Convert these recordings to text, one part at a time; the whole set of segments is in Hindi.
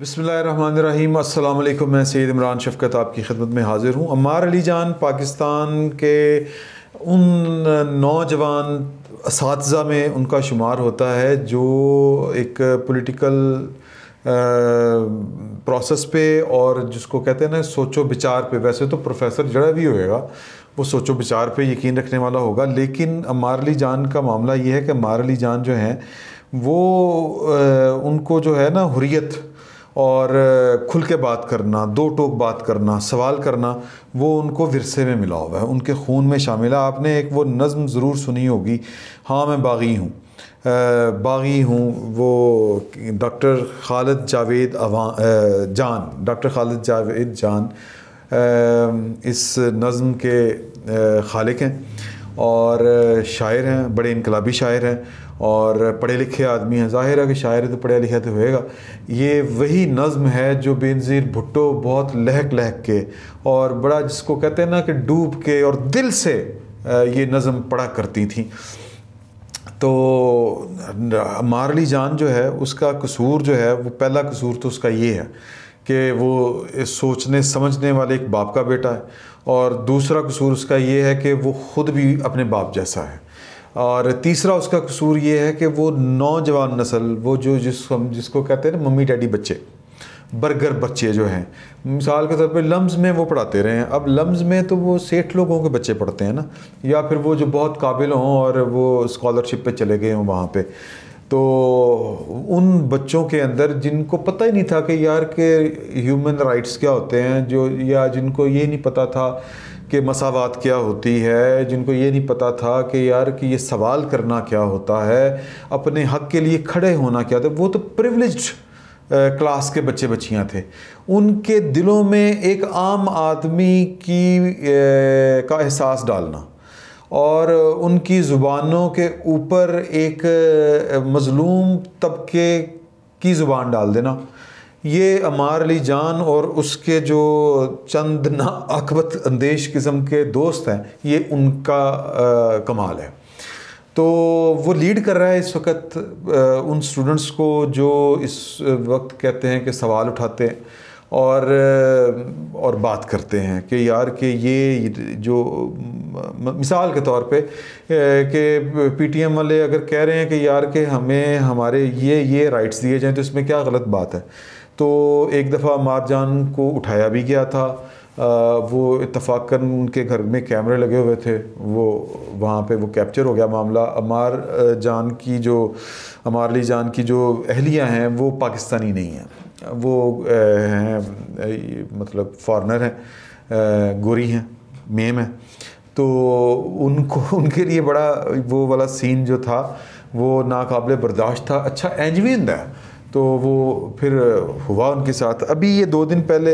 बिसमीम मैं सैद इमरान शफ़क़त आपकी खिदमत में हाज़िर हूँ। अम्मार अली जान पाकिस्तान के उन नौजवान इस में उनका शुमार होता है जो एक पॉलिटिकल प्रोसेस पे और जिसको कहते हैं ना सोचो विचार पे। वैसे तो प्रोफेसर जड़ा भी होएगा वो सोचो विचार पे यकीन रखने वाला होगा लेकिन अम्मार अली जान का मामला ये है कि अम्मार अली जान जो हैं वो आ, उनको जो है ना हुरियत और खुल के बात करना, दो टोक बात करना, सवाल करना, वो उनको विरसे में मिला हुआ है, उनके खून में शामिल है। आपने एक वो नज़म ज़रूर सुनी होगी हाँ मैं बागी हूँ। बागी हूँ वो डॉक्टर खालिद जावेद जान, डॉक्टर खालिद जावेद जान इस नज़म के खालिक हैं और शायर हैं, बड़े इनकलाबी शायर हैं और पढ़े लिखे आदमी हैं। ज़ाहिर है कि शायर तो पढ़ा लिखा तो होएगा। ये वही नज़म है जो बेनज़ीर भुट्टो बहुत लहक लहक के और बड़ा जिसको कहते हैं ना कि डूब के और दिल से ये नज़म पढ़ा करती थी। तो मारली जान जो है, उसका कसूर जो है, वो पहला कसूर तो उसका ये है कि वो सोचने, समझने वाले एक बाप का बेटा है और दूसरा कसूर उसका ये है कि वो ख़ुद भी अपने बाप जैसा है। और तीसरा उसका कसूर ये है कि वो नौजवान नस्ल, वो जो जिस, हम जिसको कहते हैं ना, मम्मी डैडी बच्चे, बर्गर बच्चे जो हैं, मिसाल के तौर पे लम्स में वो पढ़ाते रहे हैं। अब लम्स में तो वो सेठ लोगों के बच्चे पढ़ते हैं ना, या फिर वो जो बहुत काबिल हों और वो स्कॉलरशिप पे चले गए हों वहाँ पे। तो उन बच्चों के अंदर जिनको पता ही नहीं था कि यार के ह्यूमन राइट्स क्या होते हैं, जो या जिनको ये नहीं पता था कि मसावत क्या होती है जिनको ये नहीं पता था कि यार कि ये सवाल करना क्या होता है अपने हक के लिए खड़े होना क्या था वो तो प्रिवलेज क्लास के बच्चे बच्चियाँ थे। उनके दिलों में एक आम आदमी की ए, का एहसास डालना और उनकी ज़ुबानों के ऊपर एक मज़लूम तबके की ज़ुबान डाल देना। ये अमार अली जान और उसके जो चंद ना अकबत अंदेश किस्म के दोस्त हैं ये उनका आ, कमाल है। तो वो लीड कर रहा है इस वक्त उन स्टूडेंट्स को जो इस वक्त कहते हैं कि सवाल उठाते हैं और और बात करते हैं कि यार कि ये जो मिसाल के तौर पे कि पीटीएम वाले अगर कह रहे हैं कि यार कि हमें हमारे ये ये राइट्स दिए जाएँ तो इसमें क्या गलत बात है? तो एक दफ़ा मारजान को उठाया भी गया था। आ, वो इतफाक़न उनके घर में कैमरे लगे हुए थे। वो वहाँ पे वो कैप्चर हो गया मामला। अमार जान की जो अमार अली जान की जो अहलियाँ हैं वो पाकिस्तानी नहीं हैं। वो हैं मतलब फॉरनर हैं गोरी हैं मेम हैं। तो उनको उनके लिए बड़ा वो वाला सीन जो था वो नाकबिल बर्दाश्त था। अच्छा एंजविंद है। तो वो फिर हुआ उनके साथ। अभी ये दो दिन पहले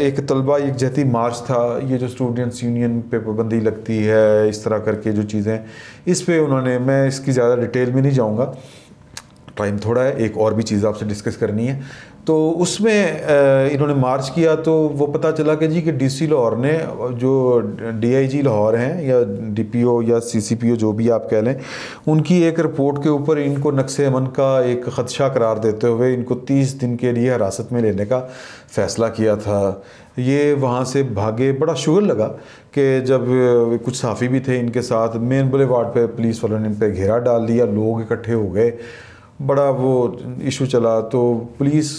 एक तलबा, एक जहती मार्च था। ये जो स्टूडेंट्स यूनियन पे पाबंदी लगती है, इस तरह करके जो चीज़ें इस पे उन्होंने, मैं इसकी ज़्यादा डिटेल में नहीं जाऊँगा। टाइम थोड़ा है, एक और भी चीज़ आपसे डिस्कस करनी है। तो उसमें इन्होंने मार्च किया तो वो पता चला कि जी कि डीसी लाहौर ने, जो डीआईजी लाहौर हैं या डीपीओ या सीसीपीओ जो भी आप कह लें, उनकी एक रिपोर्ट के ऊपर इनको नक्से अमन का एक ख़दशा करार देते हुए इनको 30 दिन के लिए हिरासत में लेने का फ़ैसला किया था। ये वहाँ से भागे, बड़ा शुगर लगा कि जब कुछ साफ़ी भी थे इनके साथ, मेन बुले वार्ड पर पुलिस वालों ने इन पर घेरा डाल दिया, लोग इकट्ठे हो गए। बड़ा वो इशू चला तो पुलिस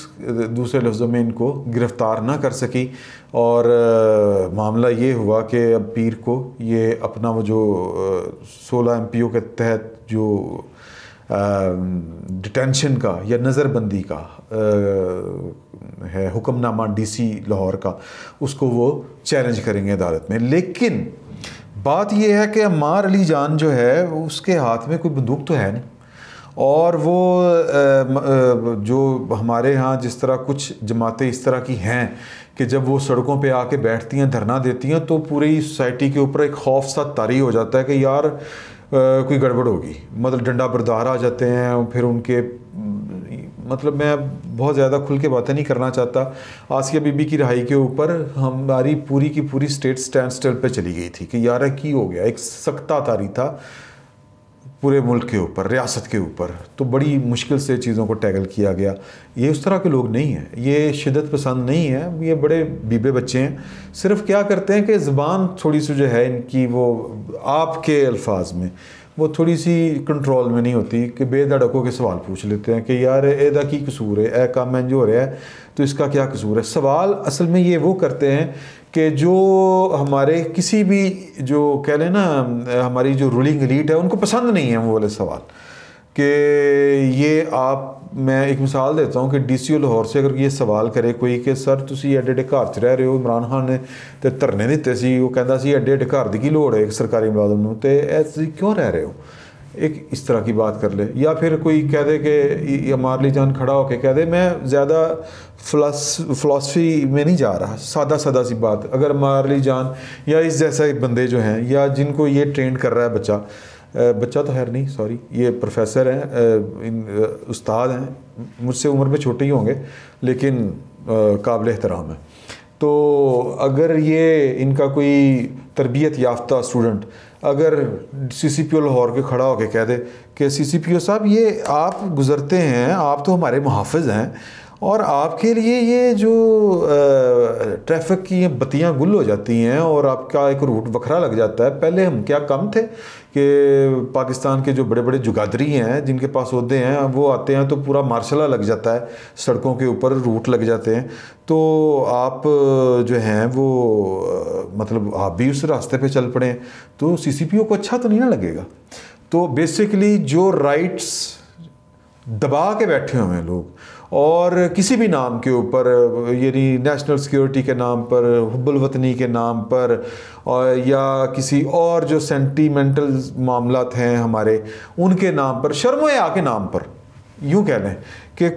दूसरे लफ्ज़ों में इनको गिरफ़्तार ना कर सकी। और आ, मामला ये हुआ कि अब पीर को ये अपना वो जो सोलह एम पी ओ के तहत जो डिटेंशन का या नज़रबंदी का आ, है हुक्मनामा डीसी लाहौर का उसको वो चैलेंज करेंगे अदालत में। लेकिन बात यह है कि अमार अली जान जो है उसके हाथ में कोई बंदूक तो है नहीं। और वो जो हमारे यहाँ जिस तरह कुछ जमातें इस तरह की हैं कि जब वो सड़कों पे आके बैठती हैं, धरना देती हैं तो पूरी सोसाइटी के ऊपर एक खौफ सा तारी हो जाता है कि यार कोई गड़बड़ होगी। मतलब डंडा बरदार आ जाते हैं फिर उनके मतलब मैं बहुत ज़्यादा खुल के बातें नहीं करना चाहता। आसिया बीबी की रहाई के ऊपर हमारी पूरी की पूरी स्टेट स्टैंड स्टिल पर चली गई थी कि यार की हो गया? एक सख्ता तारी था। पूरे मुल्क के ऊपर, रियासत के ऊपर तो बड़ी मुश्किल से चीज़ों को टैगल किया गया। ये उस तरह के लोग नहीं हैं। ये शिदत पसंद नहीं है। ये बड़े बीबे बच्चे हैं। सिर्फ़ क्या करते हैं कि ज़बान थोड़ी सी जो है इनकी वो आपके अल्फाज में, वो थोड़ी सी कंट्रोल में नहीं होती कि बेधड़कों के सवाल पूछ लेते हैं कि यार एदा की कसूर है ए काम जो हो रहा है तो इसका क्या कसूर है? सवाल असल में ये वो करते हैं कि जो हमारे किसी भी जो कह लें ना हमारी जो रूलिंग लीड है, उनको पसंद नहीं है वो वाले सवाल। कि ये आप, मैं एक मिसाल देता हूँ कि डी सी लाहौर से अगर ये सवाल करे कोई कि, सर तुम एडे एडे घर च रह रहे हो, इमरान खान ने तो धरने दिते सी, वो कहता सी एडे घर की लड़ है एक सरकारी मुलाजम तो ऐसे क्यों रह रहे हो? एक इस तरह की बात कर ले। या फिर कोई कह दे कि मारली जान खड़ा होके कह दे, मैं ज़्यादा फ़िलासफ़ी में नहीं जा रहा सादा सादा सी बात। अगर मारली जान, या इस जैसे बंदे जो हैं, या जिनको ये ट्रेंड कर रहा है बच्चा बच्चा तो खैर नहीं सॉरी ये प्रोफेसर हैं इन उस्ताद हैं, मुझसे उम्र में छोटे ही होंगे, लेकिन काबिल एहतराम है। तो अगर ये इनका कोई तरबियत याफ्ता स्टूडेंट अगर सी सी पी ओ लाहौर के खड़ा होकर कह दे कि सी सी पी ओ साहब, ये आप गुज़रते हैं, आप तो हमारे मुहाफ़ हैं। और आपके लिए ये जो ट्रैफ़िक की बत्तियाँ गुल हो जाती हैं और आपका एक रूट बखरा लग जाता है, पहले हम क्या कम थे कि पाकिस्तान के जो बड़े बड़े जुगादरी हैं, जिनके पास होते हैं, वो आते हैं तो पूरा मार्शला लग जाता है, सड़कों के ऊपर रूट लग जाते हैं। तो आप जो हैं वो मतलब आप भी उस रास्ते पे चल पड़े तो सीसीपीओ को अच्छा तो नहीं ना लगेगा? तो बेसिकली जो राइट्स दबा के बैठे हुए हैं लोग और किसी भी नाम के ऊपर, यानी नेशनल सिक्योरिटी के नाम पर, हुब्बुल के नाम पर और या किसी और जो सेंटीमेंटल मामला हैं हमारे, उनके नाम पर, शर्म के नाम पर, यूँ कह लें कि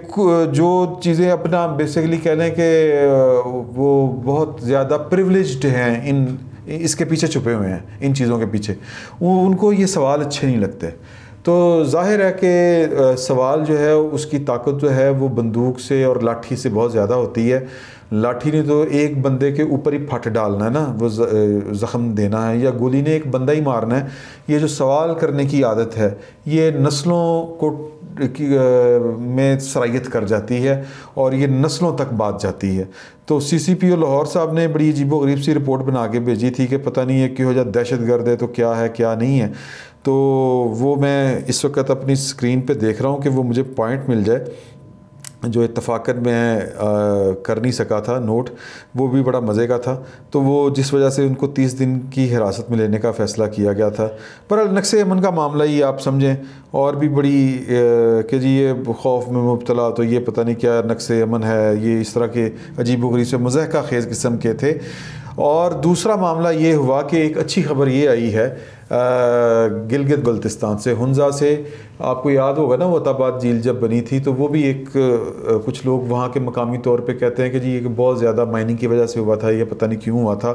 जो चीज़ें अपना बेसिकली कह लें कि वो बहुत ज़्यादा प्रिवलेज्ड हैं, इन, इसके पीछे छुपे हुए हैं, इन चीज़ों के पीछे, उनको ये सवाल अच्छे नहीं लगते। तो ज़ाहिर है कि सवाल जो है, उसकी ताकत जो है, वो बंदूक से और लाठी से बहुत ज़्यादा होती है। लाठी ने तो एक बंदे के ऊपर ही फट डालना है ना, वो ज़ख़म देना है या गोली ने एक बंदा ही मारना है। ये जो सवाल करने की आदत है, ये नस्लों को की, में सराइत कर जाती है और ये नस्लों तक बात जाती है। तो सी सी पी ओ लाहौर साहब ने बड़ी अजीबो गरीब सी रिपोर्ट बना के भेजी थी कि पता नहीं है क्यों हो जाए दहशत गर्द है तो क्या है क्या नहीं है। तो वो मैं इस वक्त अपनी स्क्रीन पे देख रहा हूँ कि वो मुझे पॉइंट मिल जाए। जो इतफ़ाक़त में आ, कर नहीं सका था नोट वो भी बड़ा मज़े का था। तो वो जिस वजह से उनको तीस दिन की हिरासत में लेने का फ़ैसला किया गया था। पर नक्श अमन का मामला ही आप समझें और भी बड़ी कि जी ये खौफ में मुबतला तो ये पता नहीं क्या नक्स अमन है ये इस तरह के अजीब गरीब से मजहका खेज़ किस्म के थे। और दूसरा मामला ये हुआ कि एक अच्छी खबर ये आई है गिलगित बल्तिस्तान से, हंजा से। आपको याद होगा ना वताबाद झील जब बनी थी तो वो भी एक कुछ लोग वहाँ के मकामी तौर पे कहते हैं कि जी ये बहुत ज़्यादा माइनिंग की वजह से हुआ था, ये पता नहीं क्यों हुआ था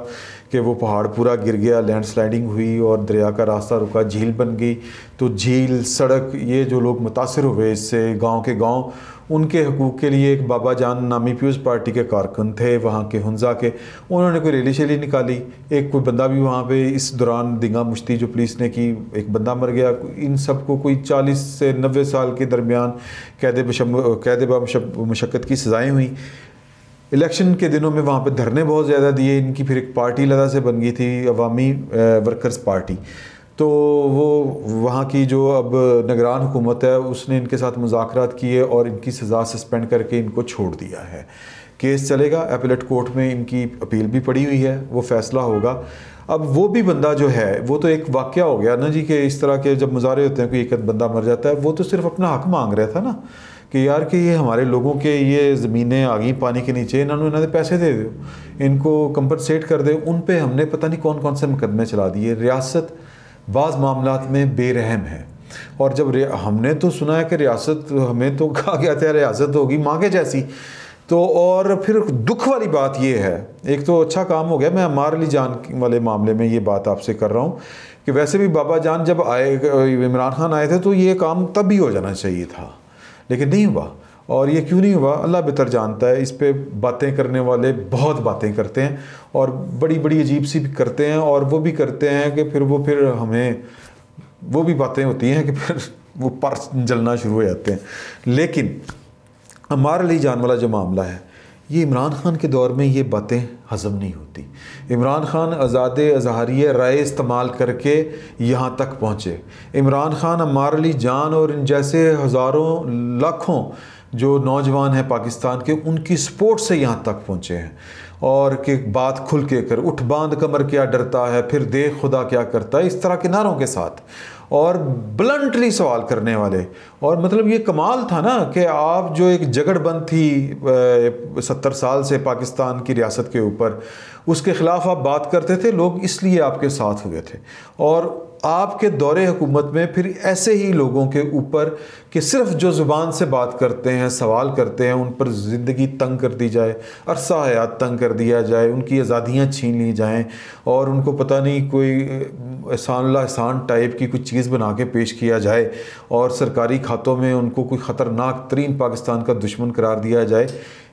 कि वो पहाड़ पूरा गिर गया, लैंडस्लाइडिंग हुई और दरिया का रास्ता रुका, झील बन गई। तो झील, सड़क, ये जो लोग मुतासर हुए इससे, गाँव के गाँव, उनके हकूक़ के लिए एक बाबा जान नामी पीयूज़ पार्टी के कारकुन थे, वहाँ के हंजा के। उन्होंने कोई रैली शैली निकाली, एक कोई बंदा भी वहाँ पे इस दौरान दिंगा मुश्ती जो पुलिस ने की, एक बंदा मर गया, इन सबको कोई चालीस से नबे साल के दरमियान कैद कैद मशक्क़त की सज़ाएँ हुई। इलेक्शन के दिनों में वहाँ पर धरने बहुत ज़्यादा दिए, इनकी फिर एक पार्टी लदा से बन गई थी, अवामी वर्कर्स पार्टी तो वो, वहाँ की जो अब निगरान हुकूमत है, उसने इनके साथ मुजाकर किए और इनकी सज़ा सस्पेंड करके इनको छोड़ दिया है। केस चलेगा एपलेट कोर्ट में इनकी अपील भी पड़ी हुई है, वो फैसला होगा। अब वो भी बंदा जो है, वो तो एक वाक्य हो गया ना जी कि इस तरह के जब मुजारे होते हैं, कोई एक बंदा मर जाता है, वो तो सिर्फ़ अपना हक मांग रहा था ना, कि यार कि ये हमारे लोगों के ये ज़मीनें आ गई पानी के नीचे, इन्होंने इन्होंने पैसे दे दो इनको कंपनसेट कर दे, उन पर हमने पता नहीं कौन कौन से मुकदमे चला दिए। रियासत, बाज़ मामला में बेरहम है। और जब हमने तो सुना है कि रियासत हमें तो कहा गया था, रियासत होगी मांगे जैसी। तो और फिर दुख वाली बात यह है। एक तो अच्छा काम हो गया। मैं अमार अली जान वाले मामले में ये बात आपसे कर रहा हूँ कि वैसे भी बाबा जान जब आए, इमरान खान आए थे तो ये काम तब भी हो जाना चाहिए था। लेकिन नहीं हुआ। और ये क्यों नहीं हुआ? अल्लाह बेहतर जानता है। इस पर बातें करने वाले बहुत बातें करते हैं और बड़ी बड़ी अजीब सी भी करते हैं और वो भी करते हैं कि फिर वो फिर हमें, वो भी बातें होती हैं कि फिर वो पर जलना शुरू हो जाते हैं। लेकिन हमारे लिए जान वाला जो मामला है, ये इमरान खान के दौर में ये बातें हज़म नहीं होती। इमरान खान आज़ाद अजहारी राय इस्तेमाल करके यहाँ तक पहुँचे। इमरान खान अमार अली जान और इन जैसे हज़ारों, लाखों जो नौजवान हैं पाकिस्तान के, उनकी सपोर्ट से यहाँ तक पहुँचे हैं। और कि बात खुल के कर, उठ बाँध कमर क्या डरता है, फिर देख खुदा क्या करता है, इस तरह के नारों के साथ। और ब्लंटली सवाल करने वाले। और मतलब ये कमाल था ना कि आप जो एक जगड़बंद थी सत्तर साल से पाकिस्तान की रियासत के ऊपर, उसके ख़िलाफ़ आप बात करते थे, लोग इसलिए आपके साथ हुए थे। और आपके दौरे हुकूमत में फिर ऐसे ही लोगों के ऊपर कि सिर्फ़ जो ज़ुबान से बात करते हैं, सवाल करते हैं, उन पर ज़िंदगी तंग कर दी जाए, अरसा हयात तंग कर दिया जाए, उनकी आज़ादियाँ छीन ली जाएँ, और उनको पता नहीं कोई एहसान एहसान टाइप की कुछ चीज़ बना के पेश किया जाए, और सरकारी खातों में उनको कोई ख़तरनाक तरीन पाकिस्तान का दुश्मन करार दिया जाए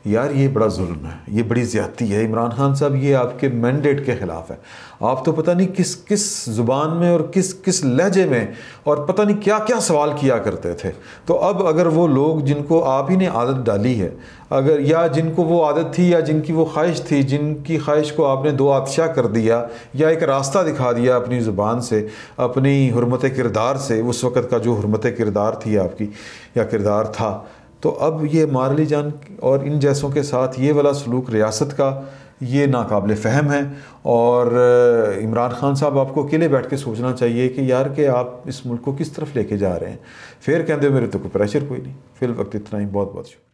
यार, ये बड़ा जुल्म है, ये बड़ी ज़्यादती है। इमरान खान साहब, ये आपके मैंडेट के ख़िलाफ़ है। आप तो पता नहीं किस किस ज़ुबान में और किस किस लहजे में और पता नहीं क्या क्या सवाल किया करते थे। तो अब अगर वो लोग जिनको आप ही ने आदत डाली है, अगर या जिनको वो आदत थी या जिनकी वो ख्वाहिश थी, जिनकी ख्वाहिश को आपने दो आतशा कर दिया या एक रास्ता दिखा दिया अपनी ज़ुबान से, अपनी हरमत किरदार से, उस वक़्त का जो हरमत किरदार थी आपकी या किरदार था तो अब ये मारली जान और इन जैसों के साथ ये वाला सलूक रियासत का ये नाकबिल फ़हम है। और इमरान खान साहब आपको अकेले बैठ के सोचना चाहिए कि यार कि आप इस मुल्क को किस तरफ़ लेके जा रहे हैं। फिर कहते हो मेरे तो कोई प्रेशर कोई नहीं। फिर वक्त इतना ही। बहुत बहुत शुक्रिया।